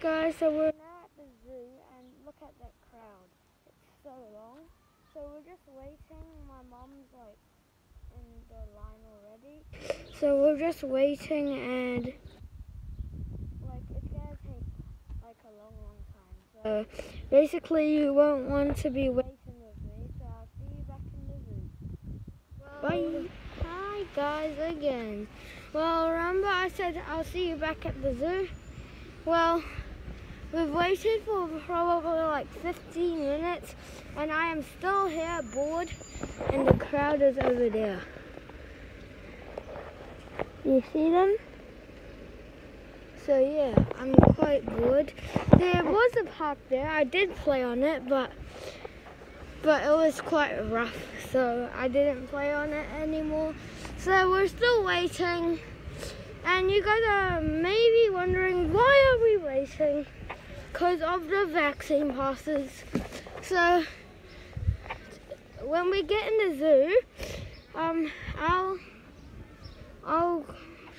Guys, so we're now at the zoo and look at that crowd. It's so long. So we're just waiting. My mom's like in the line already. So we're just waiting and like it's gonna take like a long, long time. So uh, basically you won't want to be waiting with me. So I'll see you back in the zoo. Bye. Hi guys again. Well, remember I said I'll see you back at the zoo? Well, we've waited for probably like 15 minutes and I am still here bored and the crowd is over there. You see them? So yeah, I'm quite bored. There was a park there. I did play on it, but but it was quite rough, so I didn't play on it anymore. So we're still waiting. And you guys are maybe wondering why are we waiting? Because of the vaccine passes. So when we get in the zoo, um, I'll I'll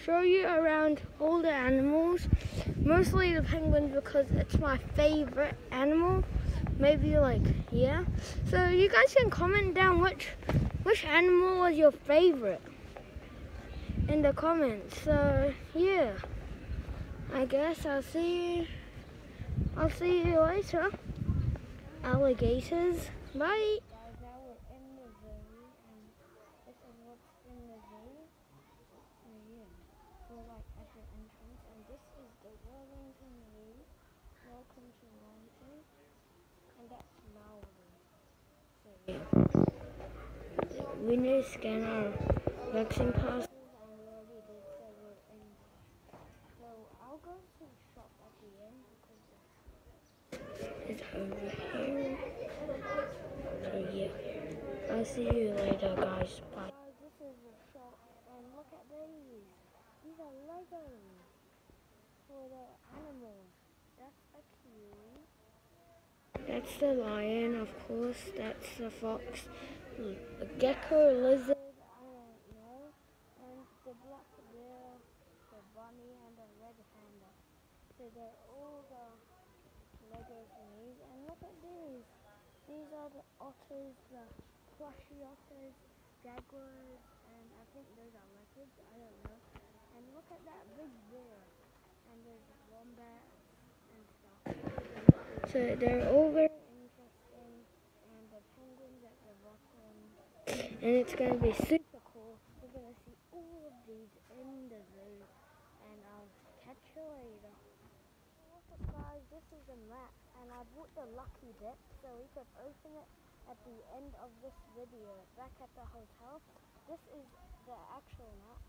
show you around all the animals, mostly the penguins because it's my favorite animal. Maybe like yeah. So you guys can comment down which which animal was your favorite in the comments. So yeah, I guess I'll see you. I'll see you later. Alligators. Bye. Guys, now we're in the zoo, and this is what's in the zoo. So yeah, we're like at the entrance, and this is the Wellington Zoo. Welcome to Wellington, and that's Maui. So yeah, we need to scan our vaccine pass. is over here. So yeah, I'll see you later guys. Bye. this is a shop and look at these. These are Legos for the animals. That's a kiwi. That's the lion, of course. That's the fox. A gecko, lizard, I don't know. And the black bear, the bunny, and the red panda. So they're all the Lego thingies. And look at these. These are the otters, the jaguars, and I think those are leopards. I don't know. And look at that big bear. And there's wombats and stuff. So they're all very interesting. And the penguins at the bottom. And it's going to be super cool. We're going to see all of these in the zoo. And I'll catch you later guys, this is a map and I bought the lucky dip so we could open it at the end of this video back at the hotel. This is the actual map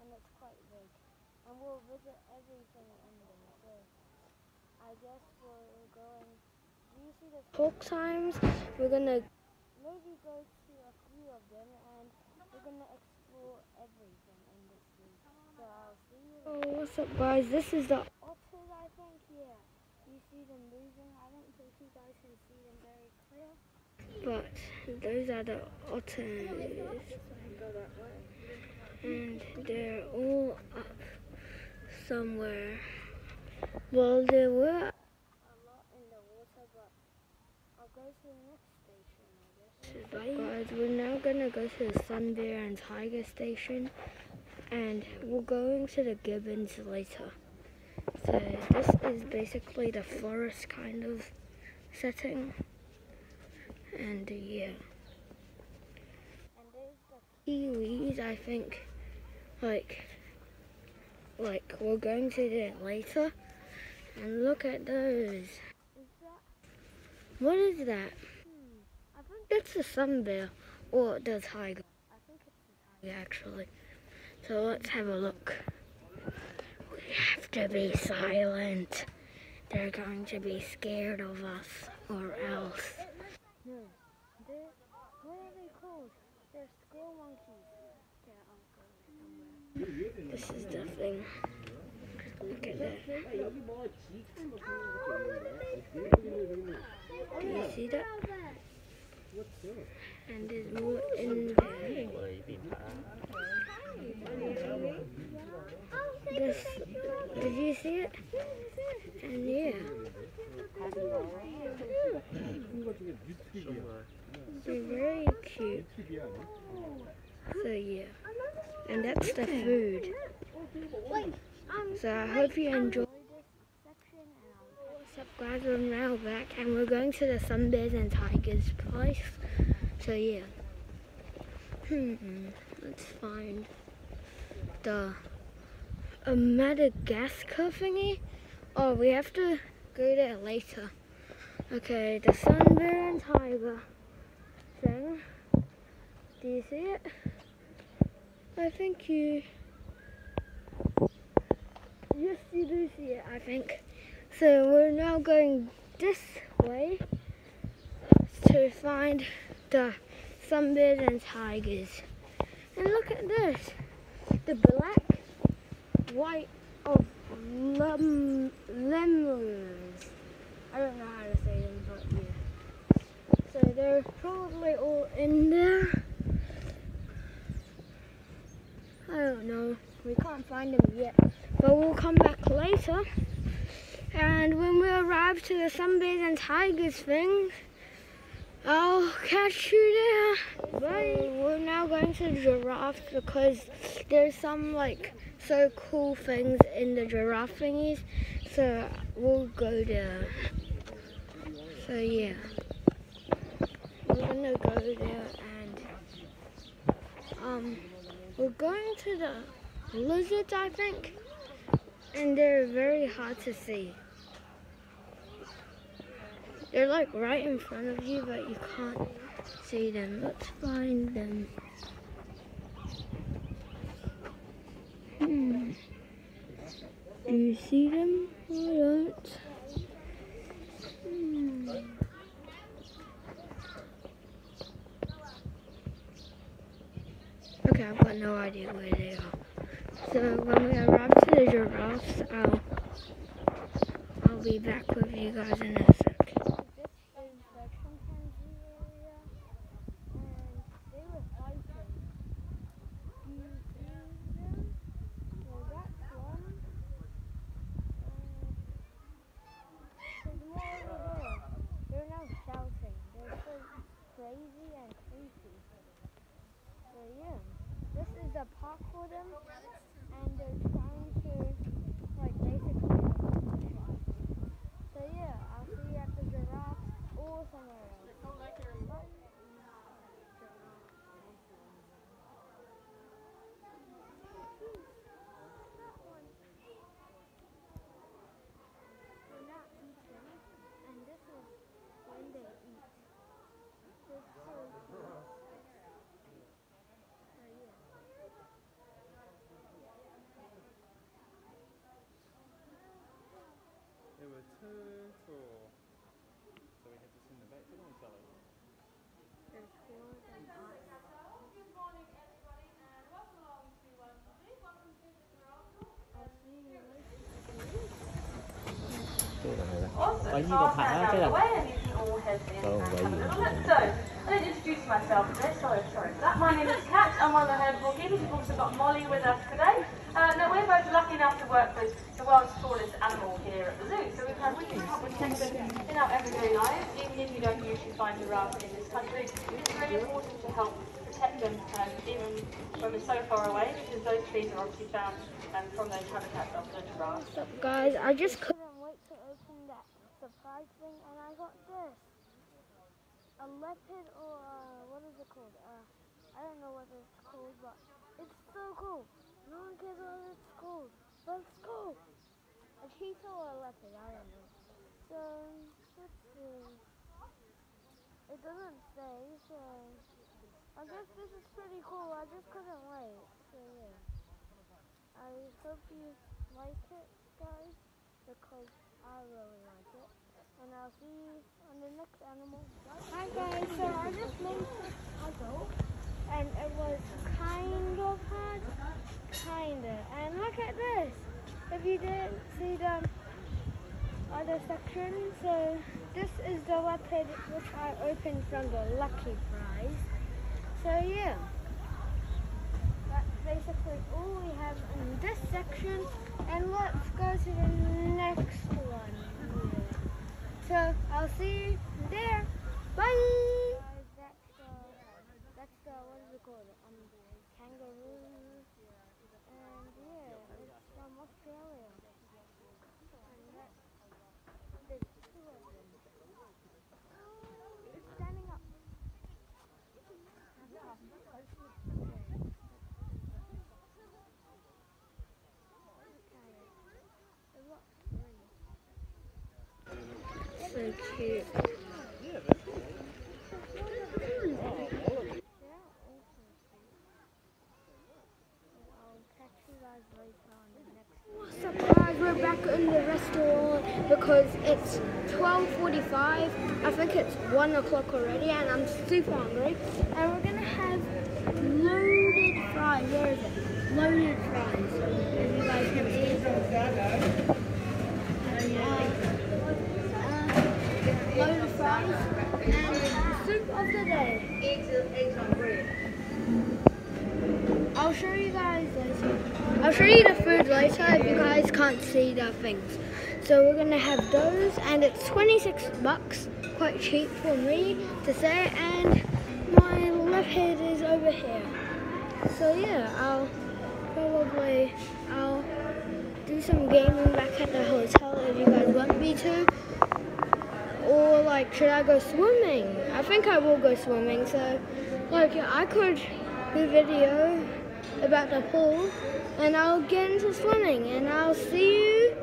and it's quite big and we'll visit everything in there so I guess we're going, do you see the talk times? We're gonna maybe go to a few of them and we're gonna explore everything in this week. So I'll see you. Oh, what's up guys? This is the think, yeah. You see them moving. I don't think you guys can see them very clear. But those are the otters. And they're all up somewhere. Well, there were a lot in the water, but I'll go to the next station, I guess. Guys, we're now to go to the Sun Bear and Tiger station. And we're going to the Gibbons later. So this is basically the forest kind of setting. And yeah. Kiwis, I think, like, like we're going to do it later. And look at those. What is that? I think that's a sun bear or the tiger. I think it's tiger actually. So let's have a look We have to be silent. They're going to be scared of us or else. No, they're, what are they called? They're squirrel monkeys. This is the thing. Look at that. Do you see that? And there's more in there. This, did you see it? And yeah. They're very cute. So yeah, and that's the food. So I hope you enjoyed this section. And what's up, guys? We're now back, and we're going to the Sun Bears and Tigers place. So yeah. Hmm. Let's find the a Madagascar thingy. Oh, we have to go there later. Okay, the Sun Bear and Tiger thing. Do you see it? I think you. Yes, you do see it, I think. So we're now going this way to find the Sun Bears and Tigers. And look at this. The black, white of lem lemurs. I don't know how to say them, but yeah. So they're probably all in there. I don't know. We can't find them yet. But we'll come back later. And when we arrive to the Sun Bears and Tigers thing, I'll catch you there. Bye. We're now going to giraffes because there's some like so cool things in the giraffe thingies. So we'll go there. So yeah. We're gonna go there and um we're going to the lizards I think. And they're very hard to see. They're like right in front of you, but you can't see them. Let's find them. Hmm. Do you see them? I don't. Hmm. Okay, I've got no idea where they are. So when we arrive to the giraffes, I'll I'll be back with you guys in a sec. crazy and creepy. So yeah, this is a park for them, Um, basically So yeah, I'll see you at the giraffe or somewhere else. They're not eating, and this is when they eat. They're so cool. So yeah. There were turtle. So we had to send them back, didn't we, Sally? There's four of them. I'll see you later. Có nhiêu có thẳng á, chứ là Oh, So, I didn't introduce myself today, sorry, sorry for that. My name is Kat, I'm one of the herbal keepers. We've also got Molly with us today. Uh, now, we're both lucky enough to work with the world's tallest animal here at the zoo, so we've had really protect them in our everyday lives, even if you don't usually find giraffes in this country. It's really important to help protect them, um, even when we're so far away, because those trees are obviously found um, from those habitats of the giraffes. What's up, guys? I just couldn't wait to open that surprise thing, and I got this. A leopard, or uh, what is it called? Uh, I don't know what it's called, but it's so cool. No one cares what it's called, but it's cool. A cheetah or a leopard, I don't know. So, let's see. It doesn't say, so I guess this is pretty cool. I just couldn't wait. So yeah. I hope you like it, guys, because I really like it. And I'll see you on the next animal. Hi guys, so I just made this puzzle, and it was kind of hard, kinda. And look at this. If you didn't see the other section, so this is the leopard which I opened from the lucky prize. So yeah. That's basically all we have in this section. And let's go to the next one. So I'll see you there. Bye. That's the that's the what is it called? Um, kangaroo. And yeah, it's from Australia. And that, there's two of them. Oh, it's standing up. So we're back in the restaurant because it's 12.45, I think it's 1 o'clock already and I'm super hungry. And we're gonna have loaded fries, where is it? Loaded fries, as you guys can see. Uh, uh, loaded fries and the soup of the day. Eggs, eggs on bread. I'll show you guys later. I'll show you the food later if you guys can't see the things. So we're gonna have those and it's 26 bucks, quite cheap for me to say and my left head is over here. So yeah, I'll probably, I'll do some gaming back at the hotel if you guys want me to. Or like, should I go swimming? I think I will go swimming. So like, I could do video about the pool and I'll get into swimming and I'll see you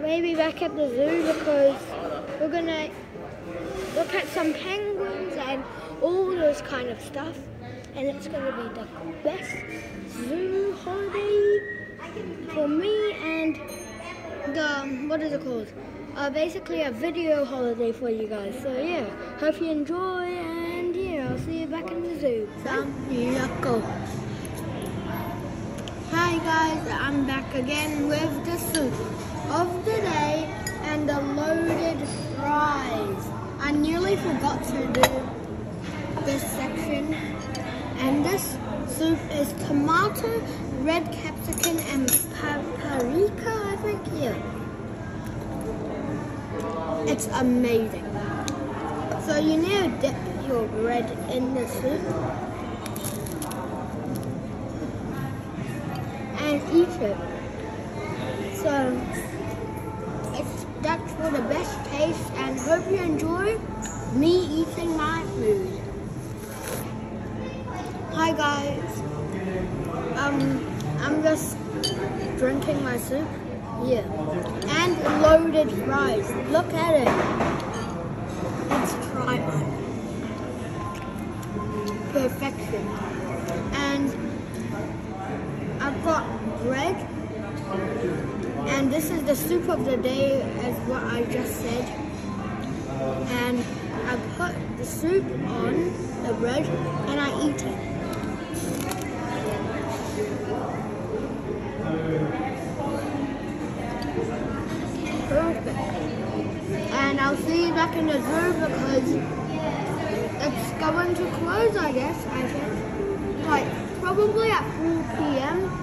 maybe back at the zoo because we're gonna look at some penguins and all those kind of stuff and it's gonna be the best zoo holiday for me and the what is it called? Uh, basically a video holiday for you guys. So yeah hope you enjoy and yeah I'll see you back in the zoo. Samyako. Hi guys, I'm back again with the soup of the day and the loaded fries. I nearly forgot to do this section. And this soup is tomato, red capsicum, and paprika, I think. Yeah. It's amazing. So you need to dip your bread in the soup. It. So it's that's for the best taste and hope you enjoy me eating my food. Hi guys. Um I'm just drinking my soup. Yeah. And loaded fries. Look at it. It's tripe. Perfection. And I've got and this is the soup of the day, as what I just said. And I put the soup on the bread, and I eat it. Perfect. And I'll see you back in the zoo because it's going to close, I guess. I think. Like probably at 4 p.m.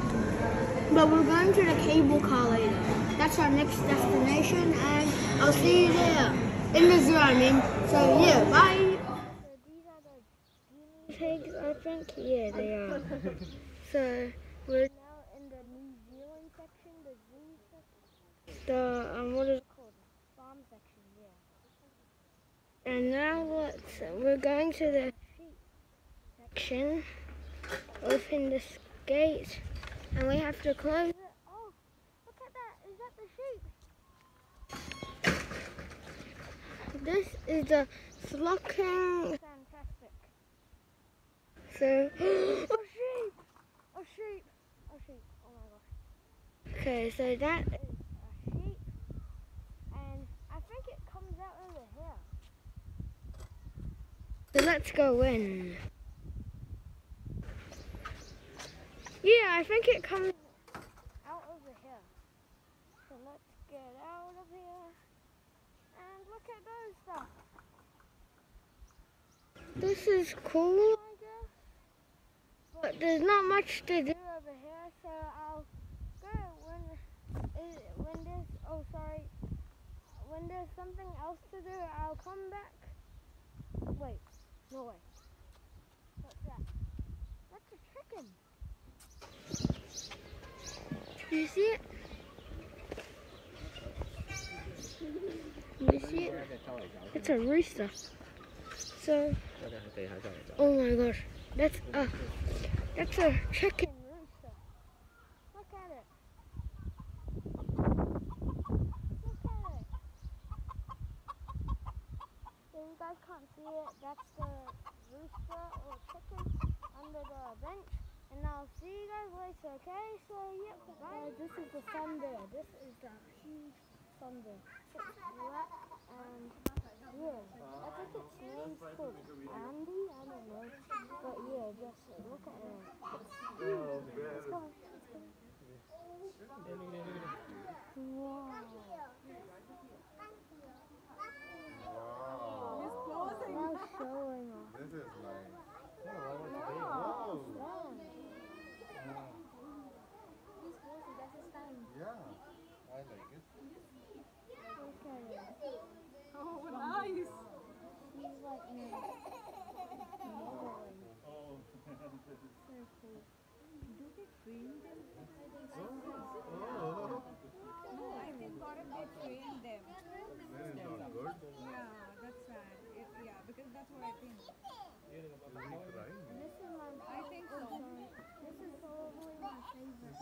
But we're going to the cable car later. That's our next destination, and I'll see you there in the zoo. I mean, so yeah, bye. So these are the guinea pigs, I think. Yeah, they are. so we're now in the New Zealand section, the zoo section, the um, what is it called? Farm section. Yeah. And now let's. We're going to the sheep section. Open this gate. And we have to close it. Oh, look at that. Is that the sheep? This is the flocking. Fantastic. So, oh sheep! Oh sheep! Oh sheep! Oh my gosh. Okay, so that is a sheep. And I think it comes out over here. So let's go in. Yeah, I think it comes out over here. So let's get out of here. And look at those stuff. This is cool, I guess. But there's not much to do over here, so I'll go when, eh, when this, oh sorry, when when there's something else to do, I'll come back. Wait, no way. What's that? That's a chicken. You see it? You see it? It's a rooster. So, oh my gosh, that's a that's a chicken rooster. Look at it. You guys can't see it. That's the rooster or chicken under the bench. And I'll see you guys later, okay? So, yep. Guys, uh, this is the thunder. This is the huge thunder. It's black and yeah. I think its name's called Andy. I don't know. But yeah, just look at it. It's huge. Let's go. Let's. Wow. Now showing off. This is nice. Wow. Wow. Yeah, I like it. Look at it. Oh, nice. He's like me. So cool. Oh, No, I think Gaurav they train them. good. Yeah, that's right. It, yeah, because that's what I think. I think so. This is probably my favorite.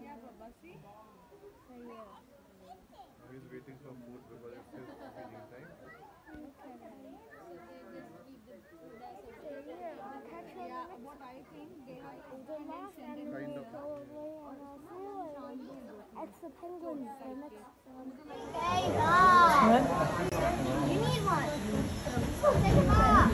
Yeah, Baba, see? So yeah. He's waiting for food because it's his feeding time. So yeah, I'll catch you Yeah, on what I think they have the, the last animal Kind of. probably, and I'll see you later. It's the penguins. The next one. You need one. Take him off.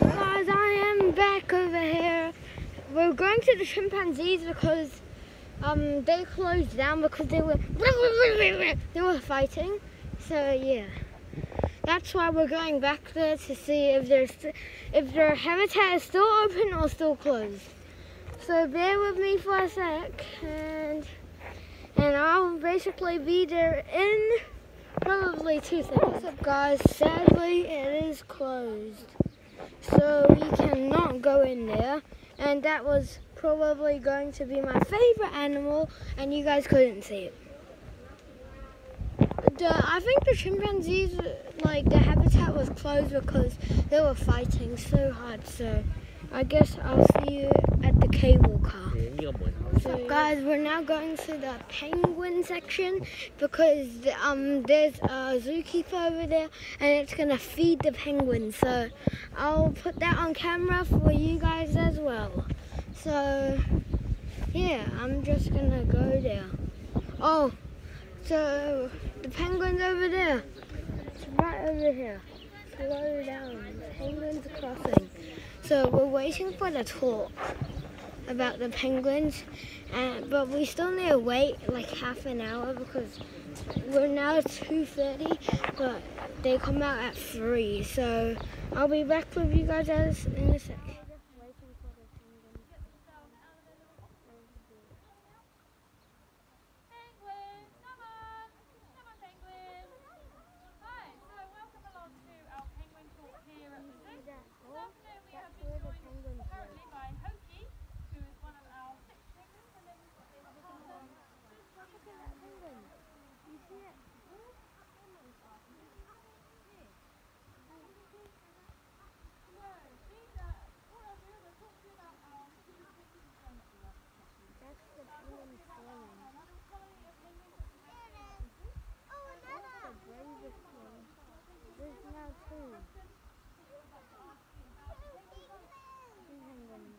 Guys, I am back over here. We're going to the chimpanzees because um they closed down because they were they were fighting. So yeah, that's why we're going back there to see if there's if their habitat is still open or still closed. So bear with me for a sec, and and I'll basically be there in probably two seconds. What's up, guys? Sadly, it is closed so we cannot go in there. And that was probably going to be my favorite animal, and you guys couldn't see it. The, I think the chimpanzees, like the habitat was closed because they were fighting so hard. So I guess I'll see you at the cable car. So guys, we're now going to the penguin section because um there's a zookeeper over there and it's gonna feed the penguins. So I'll put that on camera for you guys as well. So yeah, I'm just gonna go there. Oh, so the penguins over there. It's right over here. Slow down. Penguins crossing. So we're waiting for the talk about the penguins, uh, but we still need to wait like half an hour because we're now 2.30, but they come out at 3, so I'll be back with you guys in a sec. Penguin, come on. Come on, penguin. Hi, so welcome along to our penguin talk here at the zoo. This afternoon we have been joined currently by Hoki, who is one of our six penguins, and then we have Carter. You see it? No, these are, what I'll do is I'll talk to you about our That's the penguin swimming. another colony of penguins that we have here at the zoo. That's the bravest one. There's now two penguins.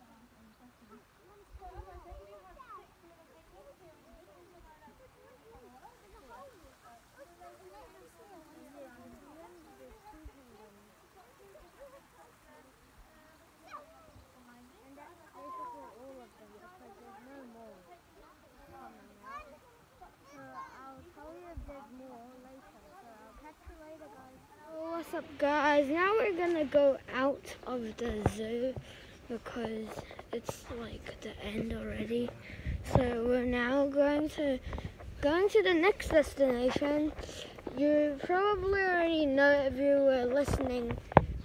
Up guys? Now we're gonna go out of the zoo because it's like the end already. So we're now going to going to the next destination. You probably already know if you were listening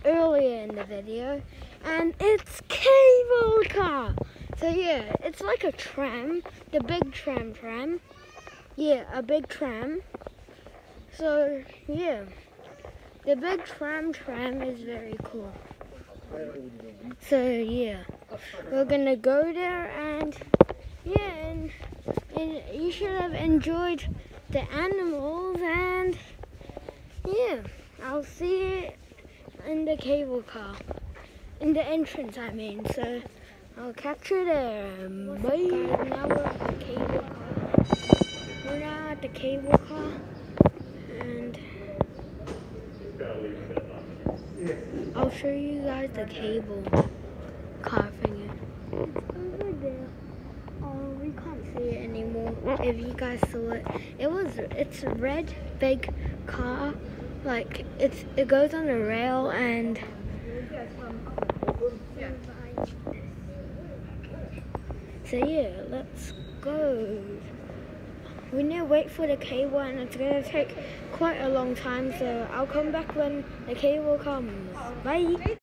earlier in the video and it's cable car so yeah it's like a tram the big tram tram. Yeah a big tram. So yeah the big tram tram is very cool. So yeah, we're gonna go there and yeah, and, and you should have enjoyed the animals and yeah, I'll see you in the cable car, in the entrance I mean. So I'll catch you there. Bye. Now we're at the cable car. We're now at the cable car and. I'll show you guys the cable car thingy. It's over there. Oh, we can't see it anymore. If you guys saw it, it was. It's a red big car. Like it's it goes on a rail and. So yeah, let's go. We need to wait for the cable and it's gonna take quite a long time so I'll come back when the cable comes. Bye!